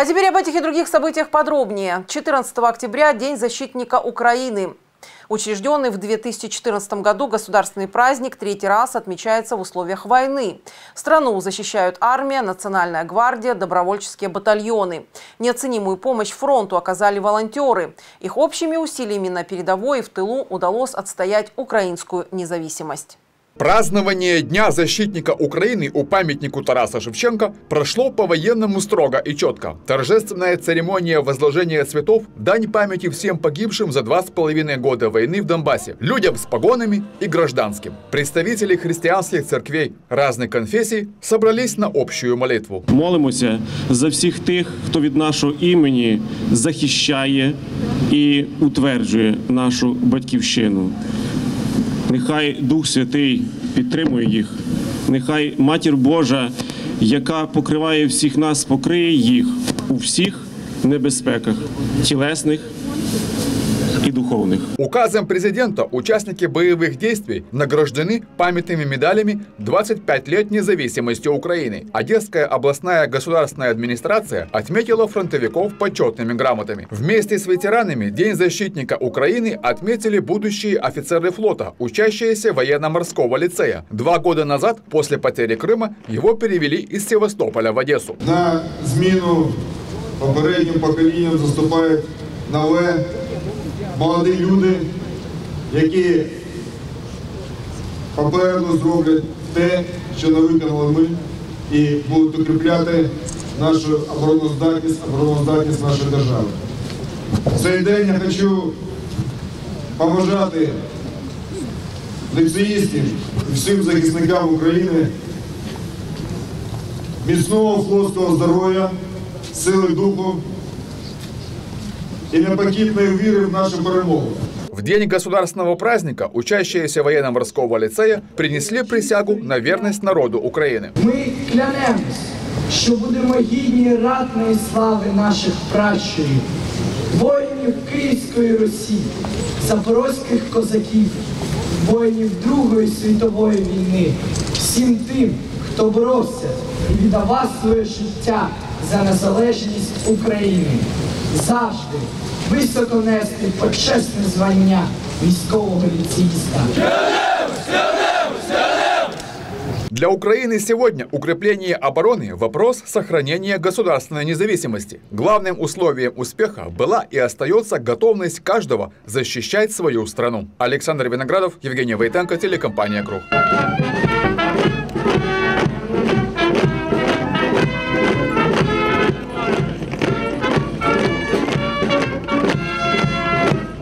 А теперь об этих и других событиях подробнее. 14 октября – День защитника Украины. Учрежденный в 2014 году государственный праздник третий раз отмечается в условиях войны. Страну защищают армия, национальная гвардия, добровольческие батальоны. Неоценимую помощь фронту оказали волонтеры. Их общими усилиями на передовой и в тылу удалось отстоять украинскую независимость. Празднование Дня защитника Украины у памятнику Тараса Шевченко прошло по-военному строго и четко. Торжественная церемония возложения цветов – дань памяти всем погибшим за два с половиной года войны в Донбассе, людям с погонами и гражданским. Представители христианских церквей разных конфессий собрались на общую молитву. Молимося за всіх тих, хто від нашого імені захищає і утверджує нашу батьківщину. Нехай Дух Святий підтримує їх. Нехай Матір Божа, яка покриває всіх нас, покриє їх у всіх небезпеках тілесних і духовних. Указом президента участники боевых действий награждены памятными медалями 25 лет независимости Украины. Одесская областная государственная администрация отметила фронтовиков почетными грамотами. Вместе с ветеранами День защитника Украины отметили будущие офицеры флота, учащиеся военно-морского лицея. Два года назад, после потери Крыма, его перевели из Севастополя в Одессу. На зміну попереднім поколінням заступають Нове молоді люди, які попереду зроблять те, що не виконали ми, і будуть укріпляти нашу обороноздатність, обороноздатність нашої держави. В цей день я хочу побажати лицеїстів і всім захисникам України міцного флотського здоров'я, сили духу і непокітної віри в нашу перемогу. В день государственного праздника учащиеся военно-морского лицея принесли присягу на верность народу Украины. Ми клянемось, що будемо гідні ратної слави наших пращурів, воїнів Київської Русі, запорозьких козаків, воїнів Другої світової війни, всім тим, хто боровся і віддавав своє життя за незалежність України, завжди високо нести почесне звання військового ліцеїста. Для Украины сегодня укрепление обороны – вопрос сохранения государственной независимости. Главным условием успеха была и остается готовность каждого защищать свою страну. Александр Виноградов, Евгений Войтенко, телекомпания «Круг».